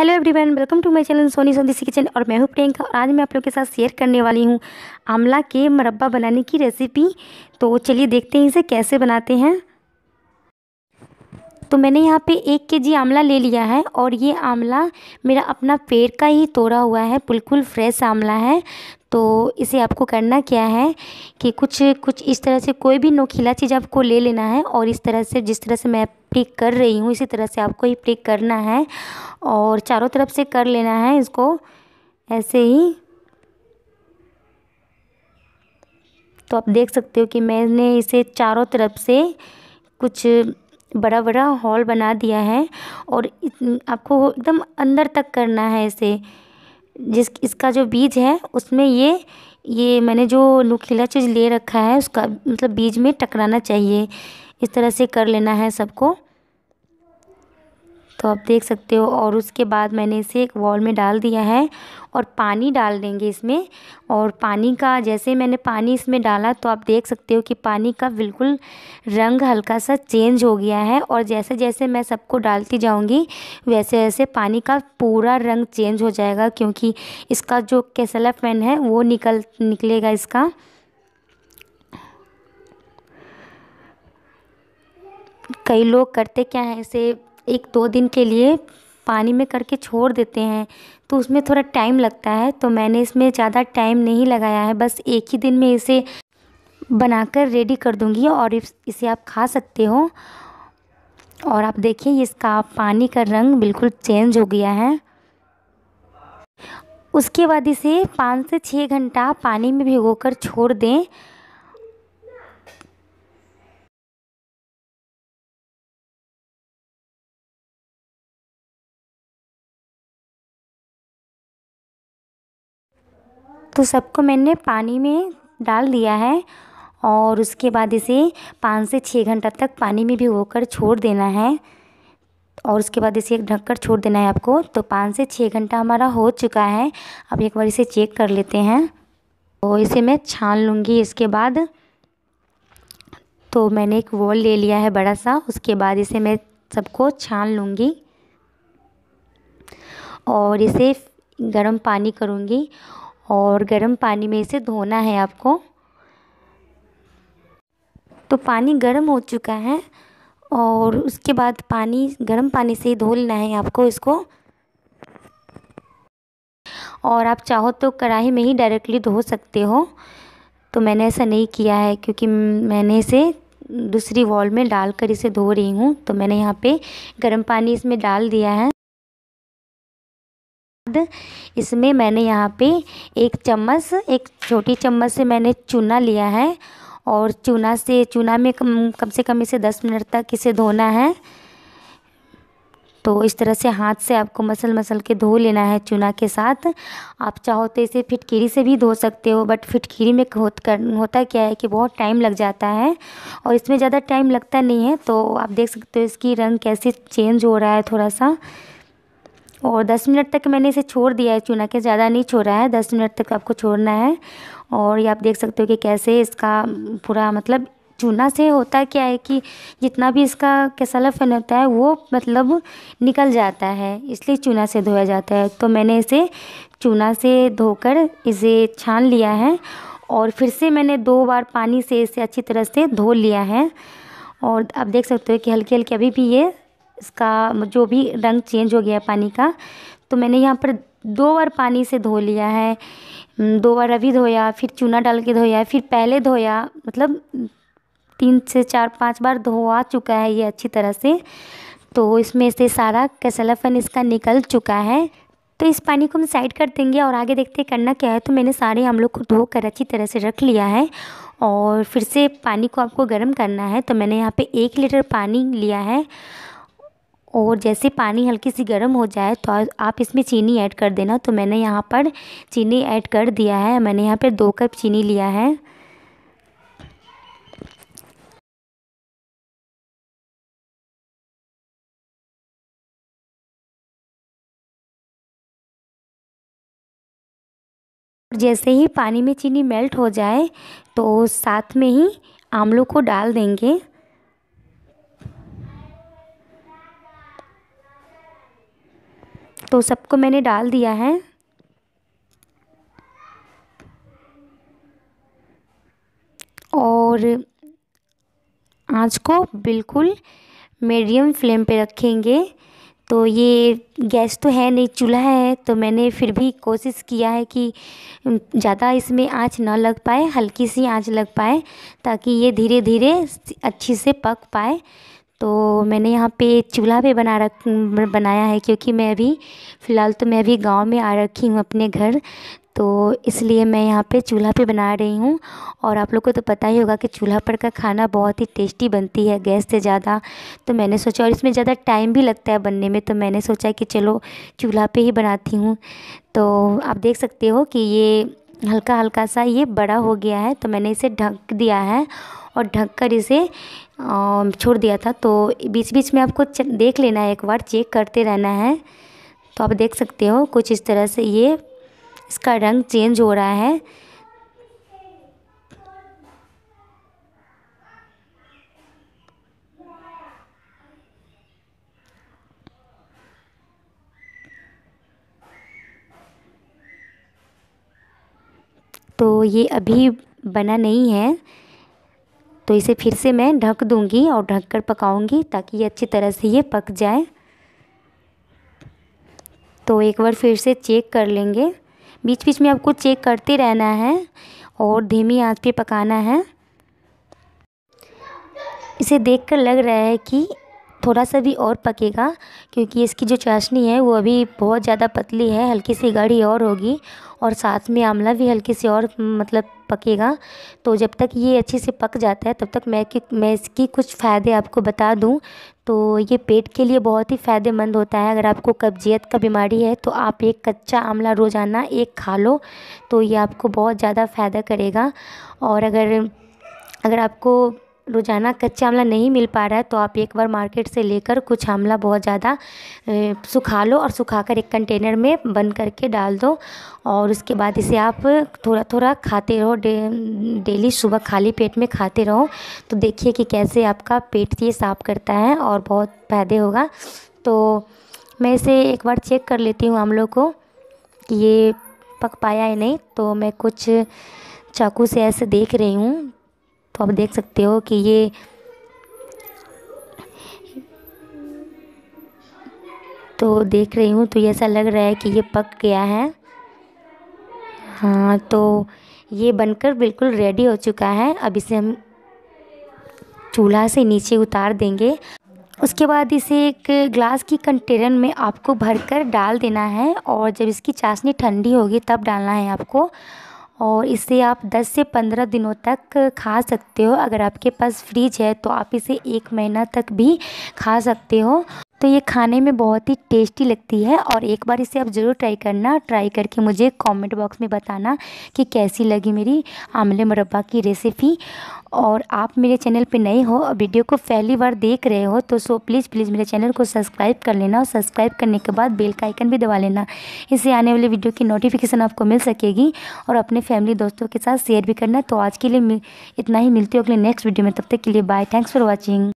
Hello everyone welcome to my channel Soni Sandeshi kitchen और मैं हूँ प्रियंका और आज मैं आप लोगों के साथ शेयर करने वाली हूँ आमला के मरब्बा बनाने की रेसिपी तो चलिए देखते हैं इसे कैसे बनाते हैं। तो मैंने यहाँ पे एक के जी आंवला ले लिया है और ये आंवला मेरा अपना पेड़ का ही तोड़ा हुआ है, बिल्कुल फ्रेश आंवला है। तो इसे आपको करना क्या है कि कुछ कुछ इस तरह से कोई भी नोखीला चीज़ आपको ले लेना है और इस तरह से, जिस तरह से मैं प्रिक कर रही हूँ, इसी तरह से आपको ही प्रिक करना है और चारों तरफ़ से कर लेना है इसको ऐसे ही। तो आप देख सकते हो कि मैंने इसे चारों तरफ़ से कुछ बड़ा बड़ा हॉल बना दिया है और आपको एकदम अंदर तक करना है इसे। जिस, इसका जो बीज है, उसमें ये ये मैंने जो नुकीला चीज़ ले रखा है, उसका मतलब बीज में टकराना चाहिए। इस तरह से कर लेना है सबको। तो आप देख सकते हो और उसके बाद मैंने इसे एक वॉल में डाल दिया है और पानी डाल देंगे इसमें। और पानी का जैसे मैंने पानी इसमें डाला तो आप देख सकते हो कि पानी का बिल्कुल रंग हल्का सा चेंज हो गया है और जैसे जैसे मैं सबको डालती जाऊँगी, वैसे वैसे पानी का पूरा रंग चेंज हो जाएगा क्योंकि इसका जो केसला फ़ैन है वो निकल, निकलेगा इसका। कई लोग करते क्या है इसे एक दो दिन के लिए पानी में करके छोड़ देते हैं। तो उसमें थोड़ा टाइम लगता है तो मैंने इसमें ज़्यादा टाइम नहीं लगाया है। बस एक ही दिन में इसे बनाकर रेडी कर दूँगी और इसे आप खा सकते हो। और आप देखिए, इसका पानी का रंग बिल्कुल चेंज हो गया है। उसके बाद इसे पाँच से छः घंटा पानी में भिगोकर छोड़ दें। तो सबको मैंने पानी में डाल दिया है और उसके बाद इसे पाँच से छः घंटा तक पानी में भिगोकर छोड़ देना है। और उसके बाद इसे ढक कर छोड़ देना है आपको। तो पाँच से छः घंटा हमारा हो चुका है। अब एक बार इसे चेक कर लेते हैं। तो इसे मैं छान लूँगी इसके बाद। तो मैंने एक वॉल ले लिया है बड़ा सा। उसके बाद इसे मैं सबको छान लूँगी। और इसे गर्म पानी करूँगी। और गर्म पानी में इसे धोना है आपको। तो पानी गर्म हो चुका है और उसके बाद पानी, गर्म पानी से ही धो लेना है आपको इसको। और आप चाहो तो कढ़ाई में ही डायरेक्टली धो सकते हो। तो मैंने ऐसा नहीं किया है क्योंकि मैंने इसे दूसरी वॉल में डालकर इसे धो रही हूँ। तो मैंने यहाँ पे गर्म पानी इसमें डाल दिया है। इसमें मैंने यहाँ पे एक चम्मच, एक छोटी चम्मच से मैंने चूना लिया है और चूना से, चूना में कम कम से कम इसे दस मिनट तक इसे धोना है। तो इस तरह से हाथ से आपको मसल मसल के धो लेना है चूना के साथ। आप चाहो तो इसे फिटकीरी से भी धो सकते हो बट फिटकीरी में होत कर, होता क्या है कि बहुत टाइम लग जाता है और इसमें ज़्यादा टाइम लगता नहीं है। तो आप देख सकते हो इसकी रंग कैसे चेंज हो रहा है थोड़ा सा। और दस मिनट तक मैंने इसे छोड़ दिया है, चूना के ज़्यादा नहीं छोड़ा है। दस मिनट तक आपको छोड़ना है और ये आप देख सकते हो कि कैसे इसका पूरा मतलब चूना से होता क्या है कि जितना भी इसका कैसलाफन होता है, वो मतलब निकल जाता है, इसलिए चूना से धोया जाता है। तो मैंने इसे चूना से धोकर इसे छान लिया है और फिर से मैंने दो बार पानी से इसे अच्छी तरह से धो लिया है। और आप देख सकते हो कि हल्की हल्की अभी भी ये इसका जो भी रंग चेंज हो गया पानी का तो मैंने यहाँ पर दो बार पानी से धो लिया है। दो बार अभी धोया, फिर चूना डाल के धोया फिर पहले धोया मतलब तीन से चार, पाँच बार धोआ चुका है ये अच्छी तरह से। तो इसमें से सारा कसलाफन इसका निकल चुका है। तो इस पानी को हम साइड कर देंगे और आगे देखते करना क्या है। तो मैंने सारे हम लोग को धो कर अच्छी तरह से रख लिया है और फिर से पानी को आपको गर्म करना है। तो मैंने यहाँ पे एक लीटर पानी लिया है। और जैसे पानी हल्की सी गर्म हो जाए तो आप इसमें चीनी ऐड कर देना। तो मैंने यहाँ पर चीनी ऐड कर दिया है। मैंने यहाँ पर दो कप चीनी लिया है। जैसे ही पानी में चीनी मेल्ट हो जाए तो साथ में ही आमलों को डाल देंगे। तो सबको मैंने डाल दिया है। और आँच को बिल्कुल मीडियम फ्लेम पे रखेंगे। तो ये गैस तो है नहीं, चूल्हा है तो मैंने फिर भी कोशिश किया है कि ज़्यादा इसमें आँच ना लग पाए, हल्की सी आँच लग पाए, ताकि ये धीरे धीरे अच्छी से पक पाए। तो मैंने यहाँ पे चूल्हा पे बना रख, बनाया है क्योंकि मैं अभी, फ़िलहाल तो मैं अभी गाँव में आ रखी हूँ अपने घर। तो इसलिए मैं यहाँ पे चूल्हा पे बना रही हूँ। और आप लोग को तो पता ही होगा कि चूल्हा पर का खाना बहुत ही टेस्टी बनती है, गैस से ज़्यादा। तो मैंने सोचा, और इसमें ज़्यादा टाइम भी लगता है बनने में तो मैंने सोचा कि चलो चूल्हा पे ही बनाती हूँ। तो आप देख सकते हो कि ये हल्का हल्का सा ये बड़ा हो गया है तो मैंने इसे ढक दिया है। और ढक कर इसे छोड़ दिया था। तो बीच बीच में आपको देख लेना है एक बार, चेक करते रहना है। तो आप देख सकते हो, कुछ इस तरह से ये, इसका रंग चेंज हो रहा है। तो ये अभी बना नहीं है। तो इसे फिर से मैं ढक दूँगी और ढक कर पकाऊँगी ताकि ये अच्छी तरह से ये पक जाए। तो एक बार फिर से चेक कर लेंगे। बीच बीच में आपको चेक करते रहना है और धीमी आँच पे पकाना है। इसे देखकर लग रहा है कि थोड़ा सा भी और पकेगा, क्योंकि इसकी जो चाशनी है वो अभी बहुत ज़्यादा पतली है, हल्की सी गाढ़ी और होगी और साथ में आंवला भी हल्की सी और मतलब पकेगा। तो जब तक ये अच्छे से पक जाता है, तब तक मैं कि, मैं इसकी कुछ फ़ायदे आपको बता दूँ। तो ये पेट के लिए बहुत ही फ़ायदेमंद होता है, अगर आपको कब्जियत का बीमारी है तो आप एक कच्चा आंवला रोज़ाना एक खा लो तो ये आपको बहुत ज़्यादा फ़ायदा करेगा। और अगर अगर आपको रोज़ाना कच्चा आंवला नहीं मिल पा रहा है तो आप एक बार मार्केट से लेकर कुछ आंवला बहुत ज़्यादा सुखा लो और सुखाकर एक कंटेनर में बंद करके डाल दो। और उसके बाद इसे आप थोड़ा थोड़ा खाते रहो डे, डेली सुबह खाली पेट में खाते रहो। तो देखिए कि कैसे आपका पेट ये साफ़ करता है और बहुत फ़ायदे होगा। तो मैं इसे एक बार चेक कर लेती हूँ आमलों को कि ये पक पाया है नहीं। तो मैं कुछ चाकू से ऐसे देख रही हूँ। तो आप देख सकते हो कि ये तो देख रही हूँ तो ऐसा लग रहा है कि ये पक गया है। हाँ तो ये बनकर बिल्कुल रेडी हो चुका है। अब इसे हम चूल्हा से नीचे उतार देंगे। उसके बाद इसे एक ग्लास की कंटेनर में आपको भरकर डाल देना है और जब इसकी चाशनी ठंडी होगी, तब डालना है आपको। और इसे आप 10 से 15 दिनों तक खा सकते हो। अगर आपके पास फ्रिज है तो आप इसे एक महीना तक भी खा सकते हो। तो ये खाने में बहुत ही टेस्टी लगती है और एक बार इसे आप ज़रूर ट्राई करना, ट्राई करके मुझे कमेंट बॉक्स में बताना कि कैसी लगी मेरी आमले मुरब्बा की रेसिपी। और आप मेरे चैनल पे नए हो और वीडियो को पहली बार देख रहे हो तो सो प्लीज़ प्लीज़ मेरे चैनल को सब्सक्राइब कर लेना और सब्सक्राइब करने के बाद बेल का आइकन भी दबा लेना। इससे आने वाले वीडियो की नोटिफिकेशन आपको मिल सकेगी और अपने फैमिली दोस्तों के साथ शेयर भी करना। तो आज के लिए इतना ही, मिलती हूँ अगले नेक्स्ट वीडियो में। तब तक के लिए बाय, थैंक्स फॉर वॉचिंग।